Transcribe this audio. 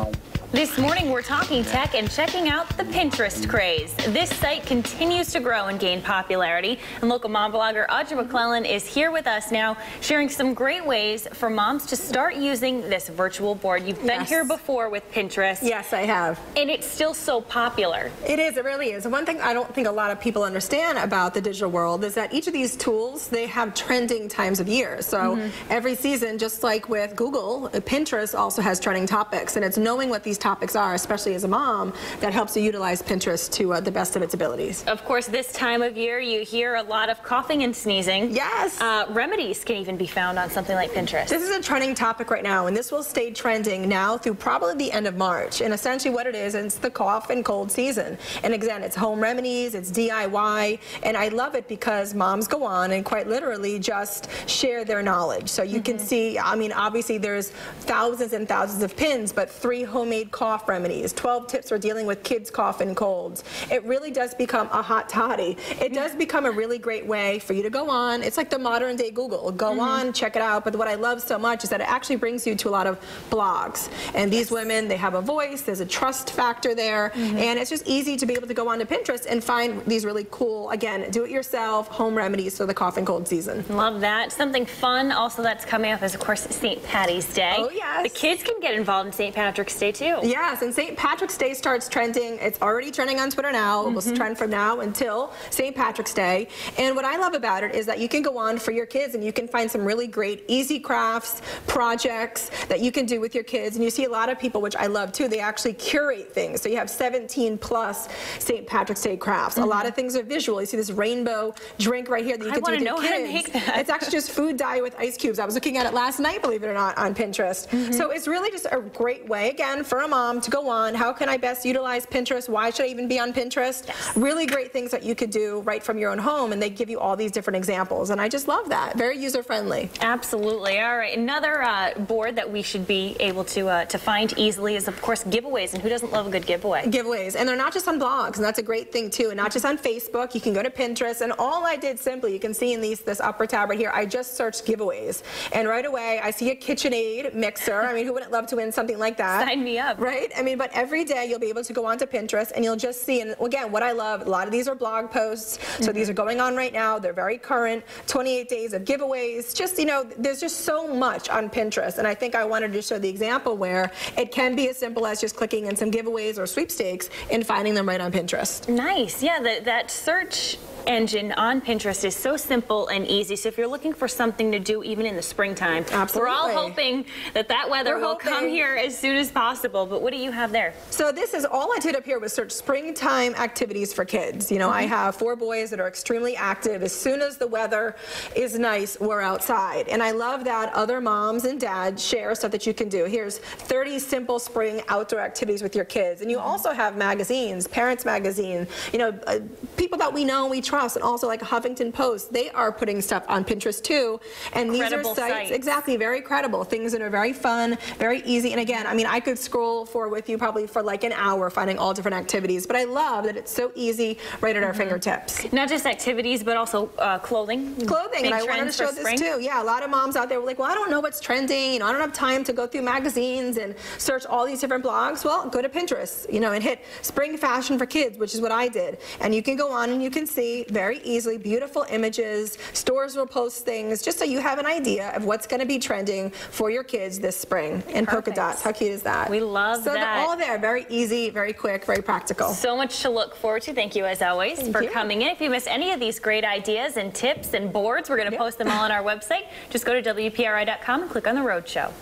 Um, this morning, we're talking tech and checking out the Pinterest craze. This site continues to grow and gain popularity. And local mom blogger Audra McClellan is here with us now, sharing some great ways for moms to start using this virtual board. You've been yes. here before with Pinterest. Yes, I have. And it's still so popular. It is, it really is. One thing I don't think a lot of people understand about the digital world is that each of these tools, they have trending times of year. So mm -hmm. every season, just like with Google, Pinterest also has trending topics. And it's knowing what these topics are, especially as a mom, that helps you utilize Pinterest to uh, the best of its abilities. Of course, this time of year, you hear a lot of coughing and sneezing. Yes. Uh, remedies can even be found on something like Pinterest. This is a trending topic right now, and this will stay trending now through probably the end of March. And essentially what it is, it's the cough and cold season. And again, it's home remedies, it's DIY, and I love it because moms go on and quite literally just share their knowledge. So you mm -hmm. can mm-hmm. see, I mean, obviously there's thousands and thousands of pins, but three homemade cough remedies, 12 tips for dealing with kids' cough and colds. It really does become a hot toddy. It does become a really great way for you to go on. It's like the modern day Google. Go mm -hmm. on, check it out. But what I love so much is that it actually brings you to a lot of blogs. And these yes. women, they have a voice, there's a trust factor there, mm -hmm. and it's just easy to be able to go on to Pinterest and find these really cool, again, do it yourself, home remedies for the cough and cold season. Love that. Something fun also that's coming up is, of course, St. Patty's Day. Oh, yes. The kids can get involved in St. Patrick's Day, too. Yes, and St. Patrick's Day starts trending. It's already trending on Twitter now. Mm -hmm. It will mm-hmm. trend from now until St. Patrick's Day. And what I love about it is that you can go on for your kids and you can find some really great easy crafts, projects that you can do with your kids. And you see a lot of people, which I love too, they actually curate things. So you have 17 plus St. Patrick's Day crafts. Mm -hmm. A lot of mm-hmm. things are visual. You see this rainbow drink right here that you can do with your kids. How to make that. It's actually just food dye with ice cubes. I was looking at it last night, believe it or not, on Pinterest. Mm -hmm. So it's really just a great way, again, for a mom to go on. How can I best utilize Pinterest? Why should I even be on Pinterest? Yes. Really great things that you could do right from your own home, and they give you all these different examples, and I just love that. Very user-friendly. Absolutely. All right, another uh, board that we should be able to uh, to find easily is, of course, giveaways, and who doesn't love a good giveaway? Giveaways, and they're not just on blogs, and that's a great thing, too, and not just on Facebook. You can go to Pinterest, and all I did simply, you can see in these this upper tab right here, I just searched giveaways, and right away, I see a KitchenAid mixer. I mean, who wouldn't love to win something like that? Sign me up. Right? I mean, but every day you'll be able to go onto Pinterest and you'll just see, and again, what I love, a lot of these are blog posts, so mm -hmm. these are going on right now, they're very current, 28 days of giveaways, just, you know, there's just so much on Pinterest, and I think I wanted to show the example where it can be as simple as just clicking in some giveaways or sweepstakes and finding them right on Pinterest. Nice, yeah, the, that search engine on Pinterest is so simple and easy. So if you're looking for something to do even in the springtime, Absolutely. we're all hoping that that weather we're will hoping. come here as soon as possible. But what do you have there? So this is all I did up here was search springtime activities for kids. You know, mm -hmm. I mm-hmm. have four boys that are extremely active. As soon as the weather is nice, we're outside. And I love that other moms and dads share stuff that you can do. Here's 30 simple spring outdoor activities with your kids. And you mm-hmm. also have magazines, Parents Magazine, you know, uh, people that we know, we trust, and also like Huffington Post, they are putting stuff on Pinterest too. And these are sites, sites, exactly, very credible, things that are very fun, very easy. And again, I mean, I could scroll for with you probably for like an hour finding all different activities, but I love that it's so easy right at our mm -hmm. fingertips. Not just activities, but also uh, clothing. Clothing, Big and I wanted to show this spring. too. Yeah, a lot of moms out there were like, well, I don't know what's trending. You know, I don't have time to go through magazines and search all these different blogs. Well, go to Pinterest, you know, and hit spring fashion for kids, which is what I did. And you can go on and you can see very easily beautiful images. Stores will post things just so you have an idea of what's going to be trending for your kids this spring. in Perfect. polka dots, how cute is that? We love so that. So they're all there, very easy, very quick, very practical. So much to look forward to. Thank you as always Thank for you. coming in. If you miss any of these great ideas and tips and boards, we're going to yep. post them all on our website. Just go to WPRI.com and click on the Rhode Show.